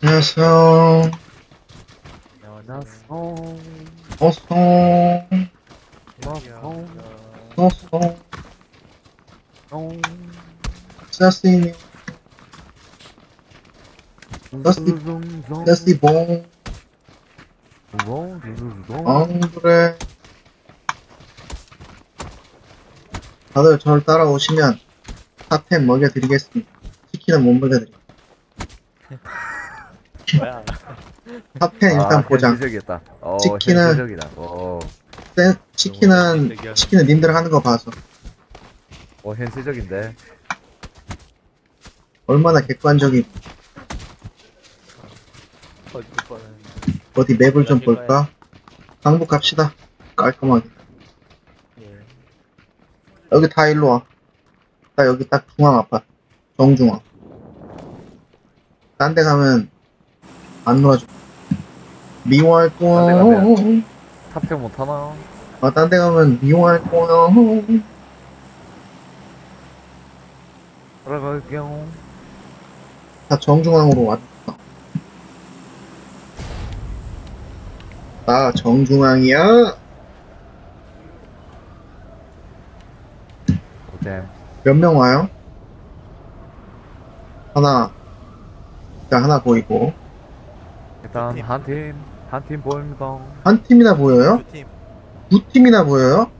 안녕하세요. 연하송 어서, 어서, 송 짜스이, 더스티, 둥둥둥 짜스이 봉, 그래. 다들 저를 따라오시면 탑10 먹여드리겠습니다. 치킨은 못 먹여드릴게요. 뭐야? 탑10 일단 보자. 현실적이다 어 치킨은- 현실적이다 어, 센, 치킨은, 치킨은 님들 하는 거 봐서 어 현실적인데 얼마나 객관적인, 어디 뻔은 어디 맵을 좀 볼까? 항복합시다. 깔끔하게. 예. 여기 다 일로 와. 나 여기 딱 중앙 아파트. 정중앙. 딴 데 가면 안 놀아줘. 미워할 딴데 거야. 가면? 탑평 못하나 아, 딴 데 가면 미워할 거야. 돌아갈게요 다 정중앙으로 왔다. 나 정중앙이야. 오잼 몇명 와요? 하나. 일단 하나 보이고. 일단 팀. 한 팀 한 팀 보입니다 한 팀이나 보여요? 두 팀. 두 팀이나 보여요?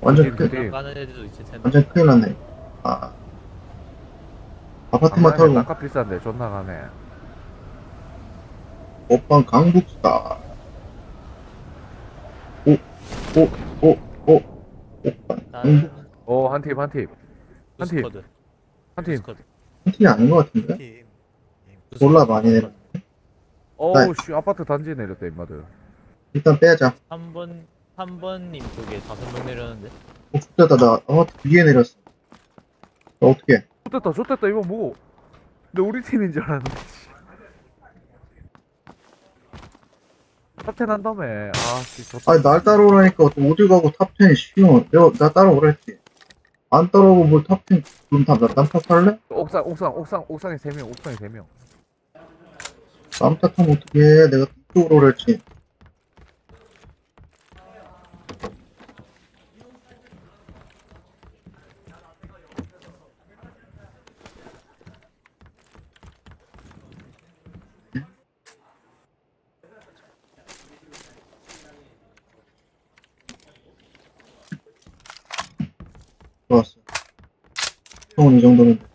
완전 팀, 큰, 팀. 가는 애들도 있을 텐데. 완전 큰일 났네. 아. 아파트만 털고, 아까 비싼데 존나 가네 오빤 강북스타. 오, 오, 오, 오, 오빤 강북. 어한팀 한 팀 한 팀. 한팀 부스커드. 한 팀이 아닌 것 같은데? 팀. 몰라, 많이 내려. 어우 씨 아파트 단지에 내렸다 임마들 일단 빼자. 3번 3번님 쪽에 다섯 명 내렸는데. 어, 죽겠다, 나, 어, 위에 내렸어. 나 어떡해. 좋됐다 좋됐다 이거 뭐고 근데 우리 팀인 줄 알았는데 탑텐 한다며 아씨 좋다 아니, 날 따라오라니까 또 어디 가고 탑10 쉬워. 내가, 나 따라오라 했지. 안 따라오고 뭘 탑10, 그럼 다, 나 땀탓 할래? 옥상 옥상 옥상 옥상에 3명 옥상에 3명 땀탓하면 어떡해. 내가 이쪽으로 오라 했지. 좋았어. 총은 이 정도면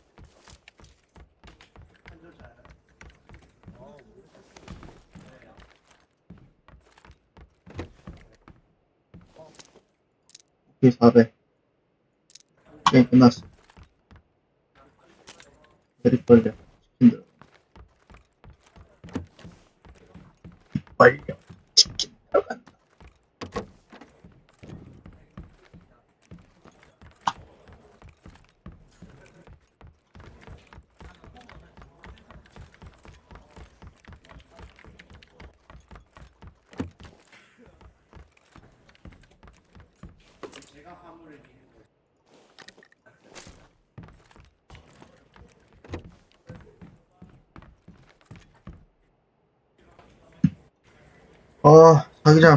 돼. 오케이, 400. 게임 끝났어. 대리 걸려. 치킨 들어. 빨려. 치킨 들어간다.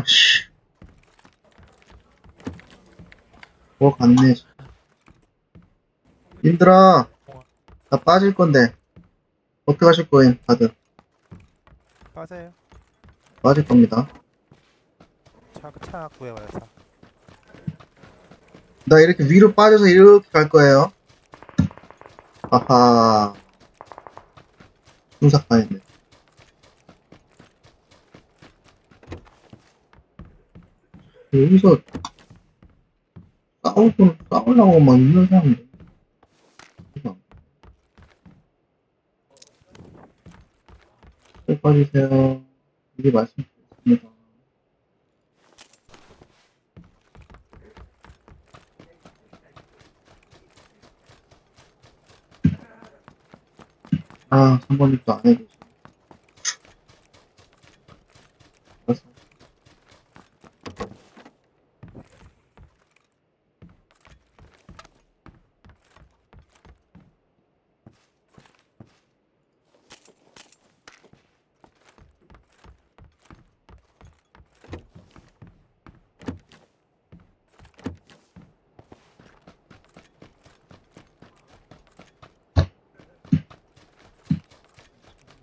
씨. 뭐 갔네. 씨. 님들아, 나 빠질 건데. 어떻게 하실 거예요, 다들? 빠져요. 빠질 겁니다. 차, 차 구해와요, 차. 나 이렇게 위로 빠져서 이렇게 갈 거예요. 아하. 당했네. 여기서 싸우고, 싸우려고 막 있는 사람들. 꼭 빠지세요. 미리 말씀드렸습니다. 아, 3번님도 안 해주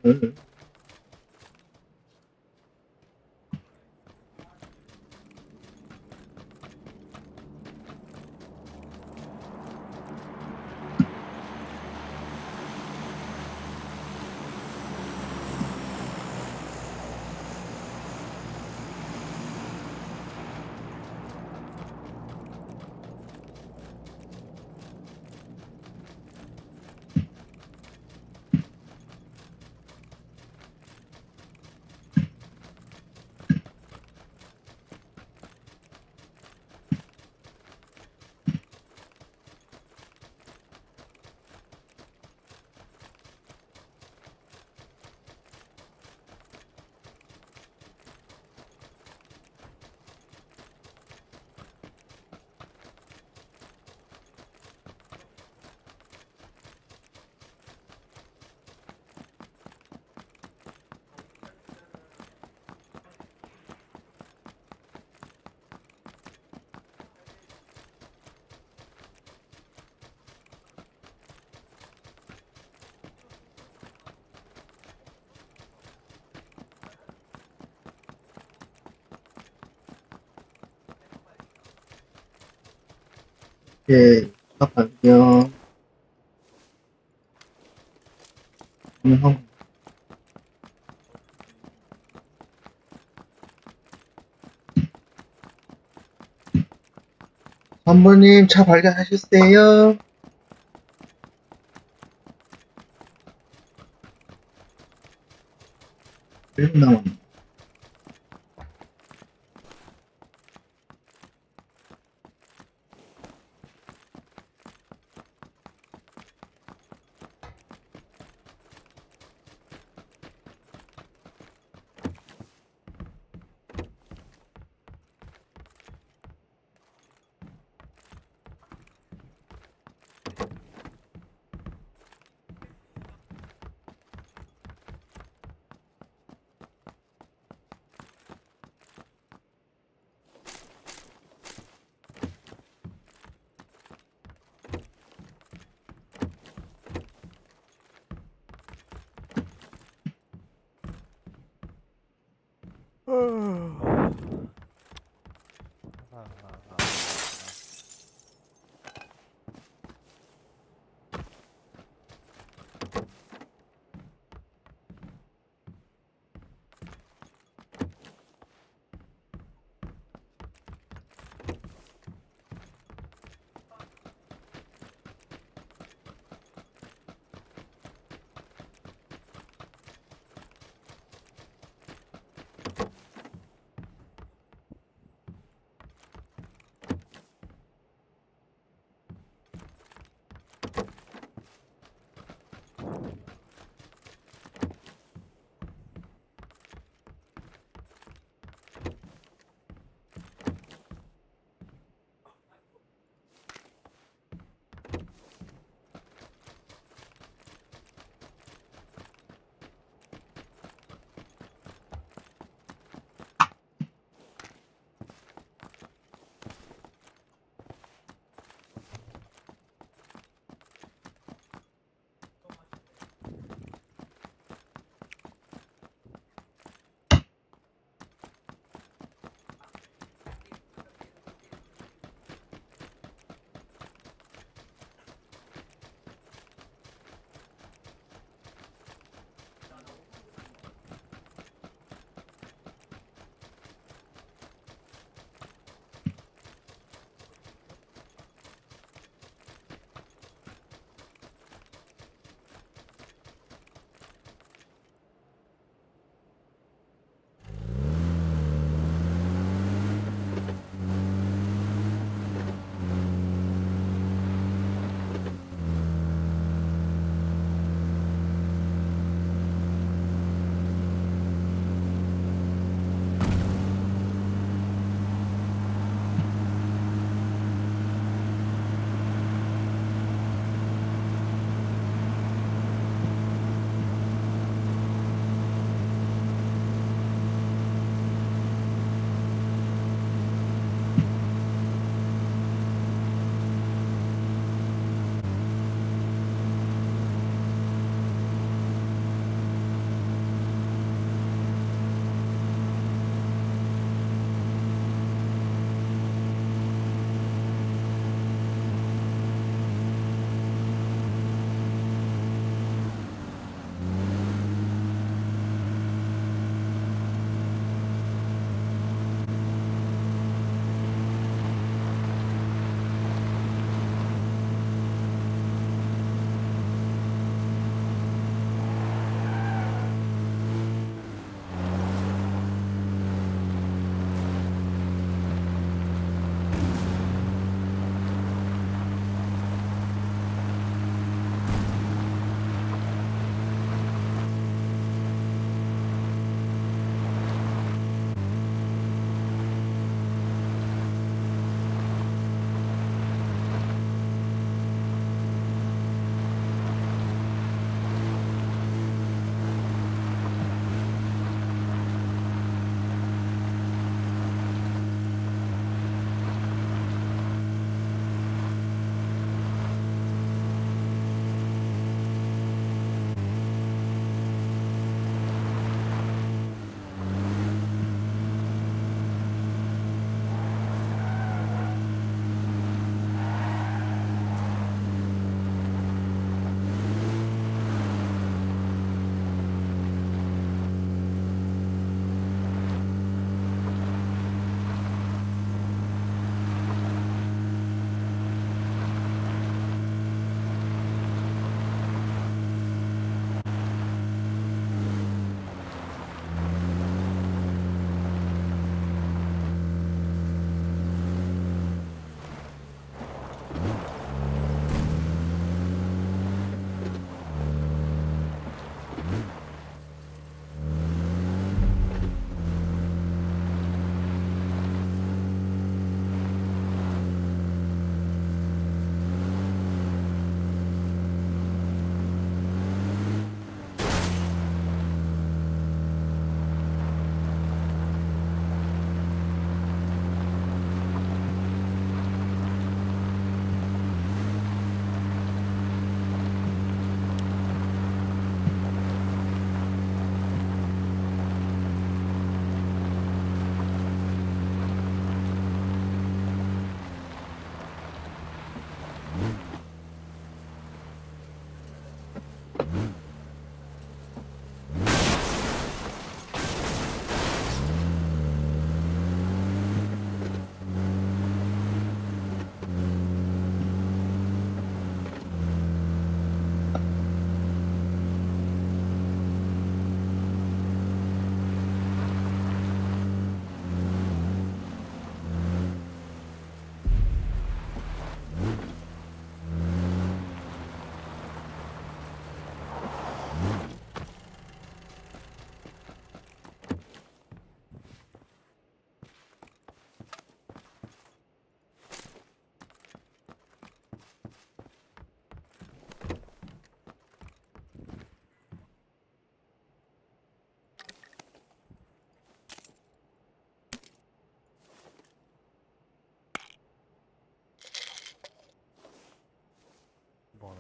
Mm-hmm. 예. 그냥 하고. 선부님 차 발견하셨어요? 일분 남았네.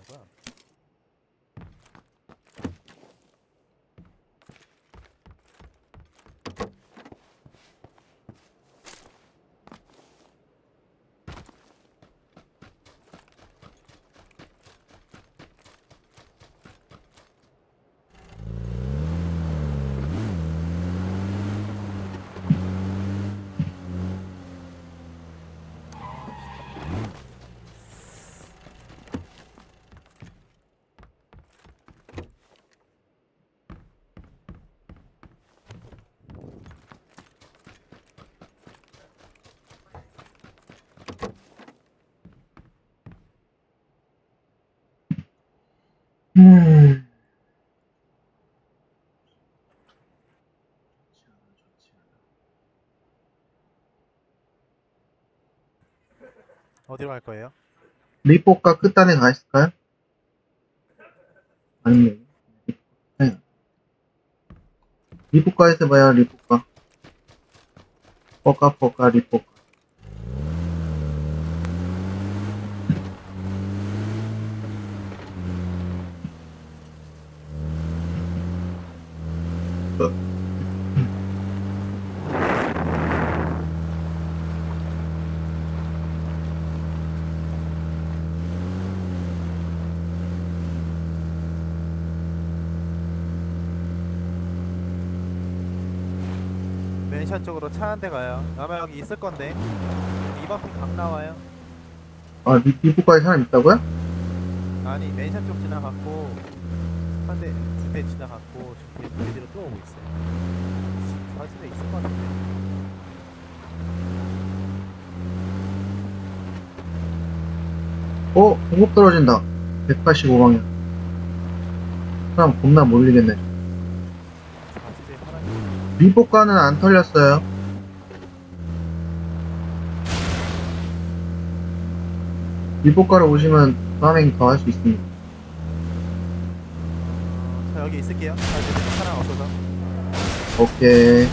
well. 어디로 갈 거예요? 리포가 끝단에 가 있을까요? 아니면 네. 리포가에서 봐요 리포가 포카 포카 리포카 차 한 대 가요. 아마 여기 있을 건데. 2번 핑각 나와요. 아 리, 리포가에 사람 있다고요? 아니 맨션 쪽 지나갔고 한 대, 두 대 지나갔고 지금 뒤로 또 오고 있어요. 사진에 있을 것 같은데. 어? 공급 떨어진다 185방향 사람 겁나 몰리겠네 리포가는 안 털렸어요 리포가로 오시면 파밍 더할 수 있습니다 어, 저 여기 있을게요. 자, 지금 사람 없어서. 오케이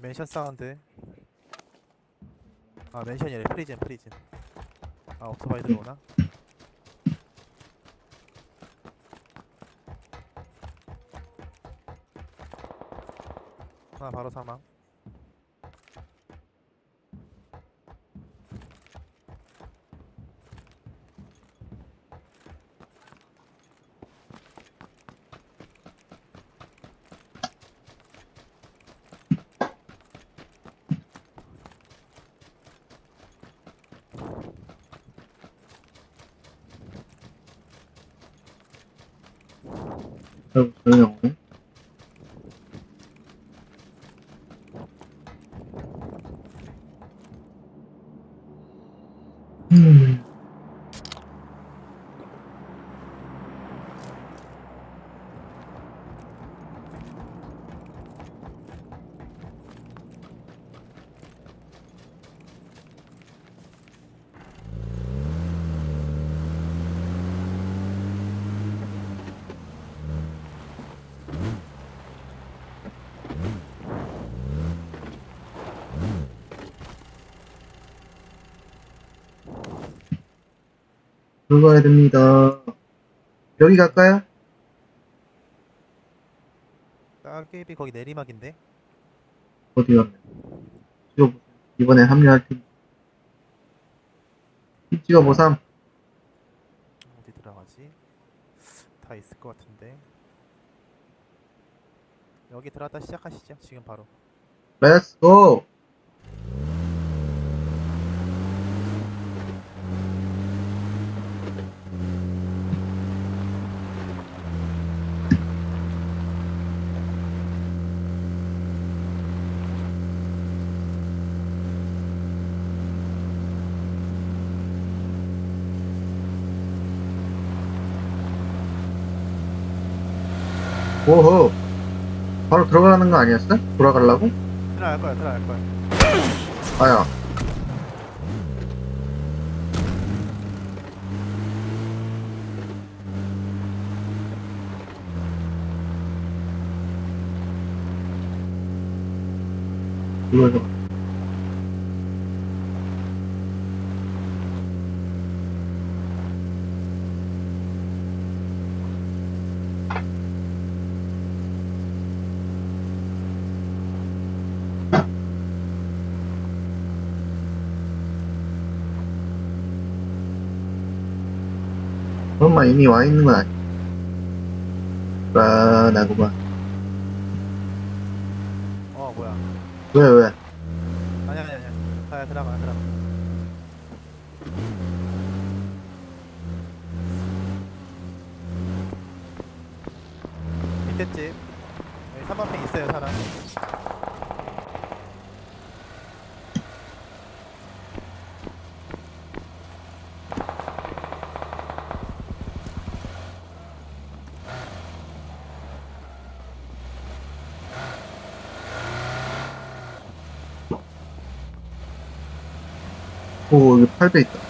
맨션 사운드. 아 맨션이 아니라 프리즌 프리즌. 아 오토바이 들어오나? 하나 바로 사망. 아이고, 조용히 오네. 들어가야 됩니다. 여기 갈까요? 따개비 거기 내리막인데. 어디 가면? 찍어보세요. 이번에 합류할 팀. 팀 찍어보삼. 어디 들어가지? 다 있을 것 같은데. 여기 들어갔다 시작하시죠. 지금 바로. 렛츠 오호. 바로 들어가는 거 아니었어? 돌아가려고? 들어갈 거야. 들어갈 거야. 아야. 이거 죠. 엄마 이미 와 있는 건 아니야. 아, 나구만. 어 뭐야 왜, 왜? 아니 아니 아니 가야 들어가 들어가 밑에 집 여기 3번 핑 있어요 사람 오, 여기 8배 있다.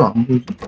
안 보이지?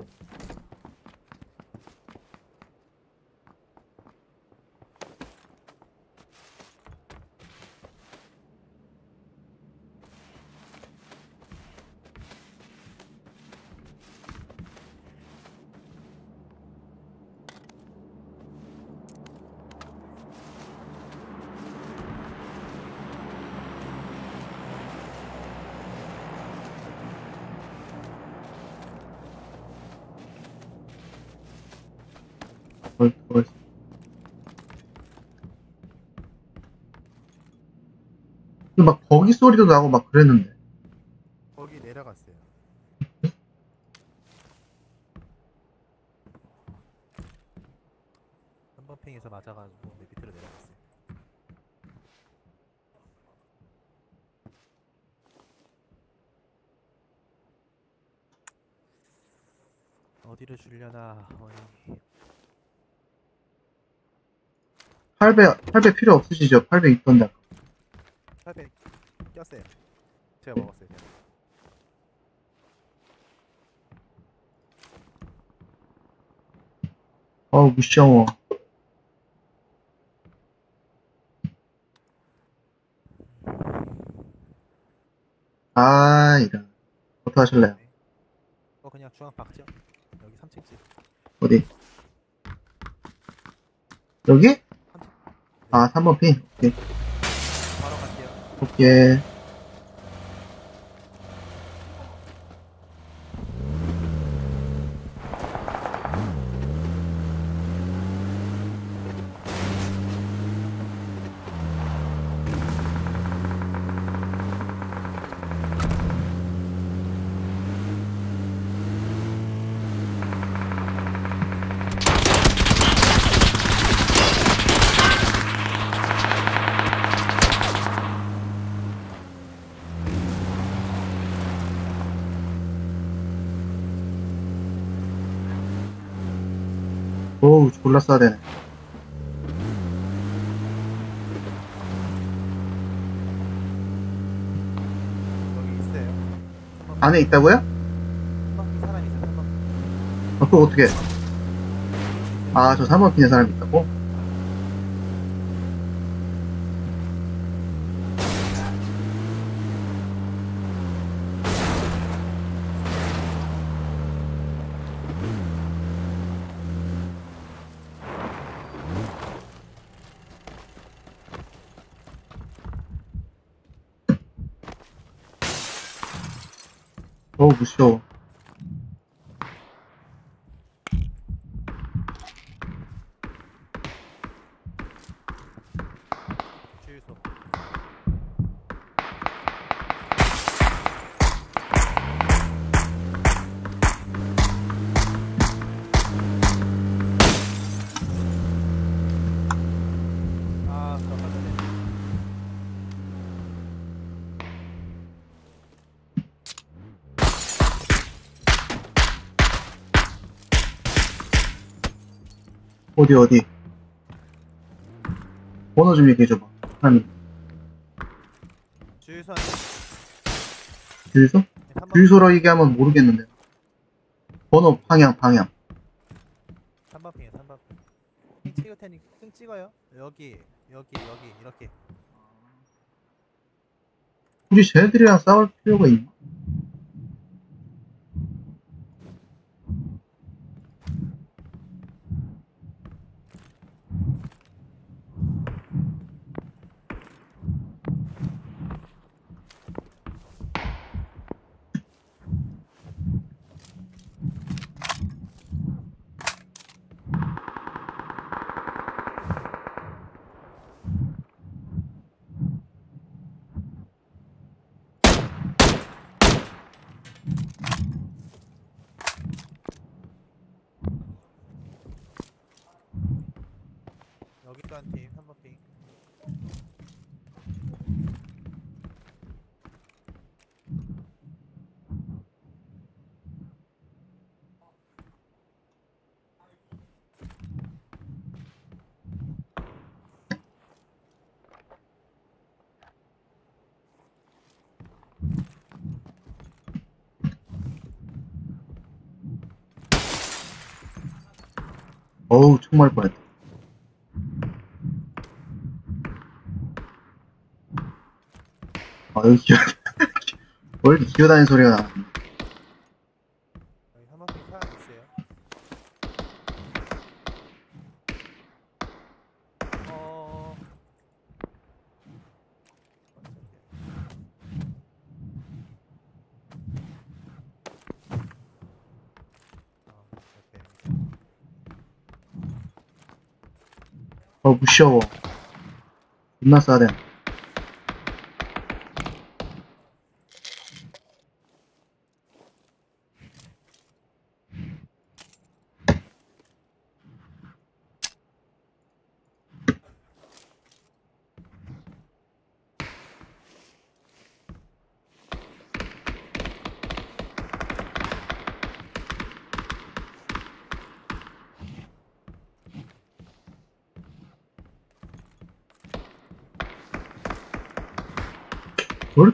들어가 있어. 근데 막 거기 소리도 나고 막 그랬는데. 거기 내려갔어요 한번 핑에서 맞아가지고 내 밑으로 내려갔어요 어디를 주려나 어이 8배, 8배 필요 없으시죠? 8배 있던데. 800 꼈어요 제가 먹었어요 제가. 어우, 무시하워. 아, 이런. 어떡하실래요? 어 그냥 중앙 박죠 여기 3층 집 어디? 여기? 아, 3번 핀. 오케이. 바로 갈게요 오케이. 써야 되네. 여기 있어요 3번 안에 있다고요? 3번 핑 사람 있어요 3번 어, 그거 어떻게. 아, 저 3번 핀에 사람 있다고? 어우, 어디, 어디? 번호 좀 얘기해줘봐. 사람이. 주유소 주유소? 네, 3번 주유소로 얘기하면 모르겠는데. 번호, 방향, 방향. 3번 핑이에요 3번 핑 찍을 테니 핑 찍어요 여기 여기 여기 이렇게 굳이 쟤들이랑 싸울 필요가 있나? 여기 또한팀 3번 핑 어우, 총 맞을 뻔했다. 아, 여기 기어, 왜 이렇게 기어다니는 소리가 나? 여기 3번 핑 사람 있어요 어... 무시워. 존나 싸대.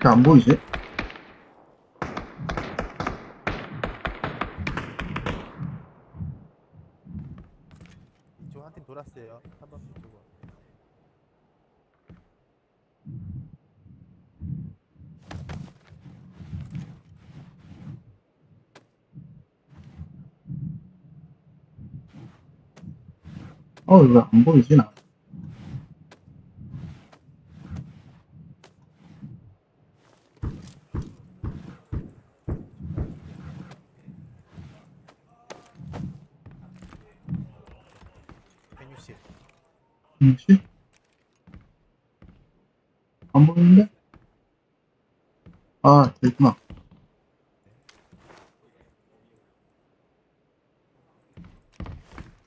왜 이렇게 안 보이지? 이쪽 한팀 돌았어요. 3번 핑 쪽으로. 어, 왜 안 보이지, 나? 백육십. 혹시? 안 보이는데? 아, 됐구나.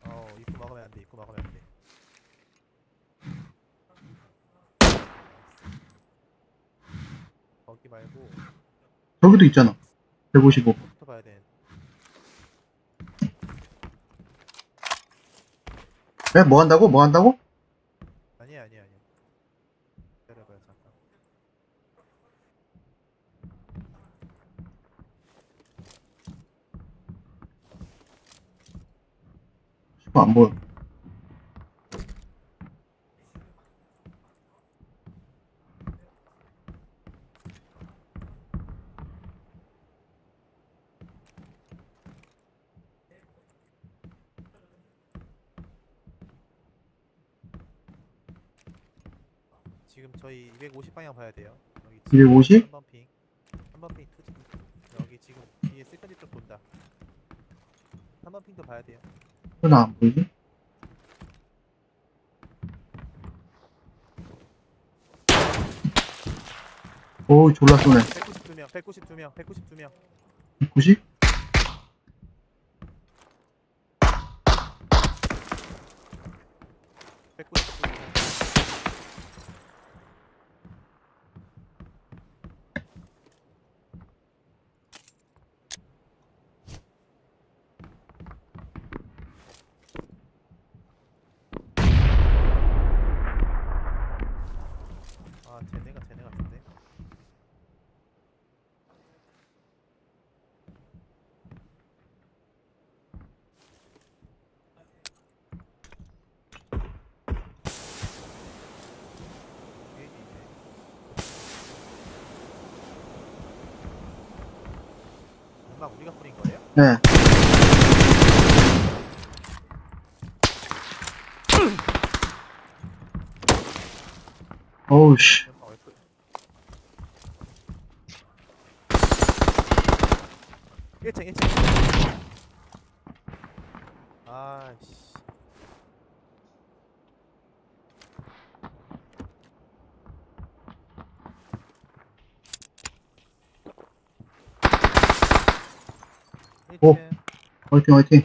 어, 입구 막으면 안 돼. 입구 막으면 안 돼. 거기 말고 저기도 있잖아. 155. 붙어 봐야 돼. 에? 뭐 한다고? 뭐 한다고? 아니야, 아니야, 아니야. 기다려봐요, 잠깐. 씨발, 안 보여. 지금 저희 250 방향 봐야 돼요. 여기 250? 3번 ping. 3번 ping 투지. 여기 지금 뒤에 세컨드 쪽 본다. 3번 ping도 봐야 돼요. 왜 나 안 보이지? 오우, 졸라 쏘네. 192명, 192명, 192명. 90? 아, 쟤네가 쟤네 같은데. 연막 우리가 뿌린 거예요? 네. 어우, 씨. 연막 왜 뿌려? 일층일층 아씨. 오. 1층. 화이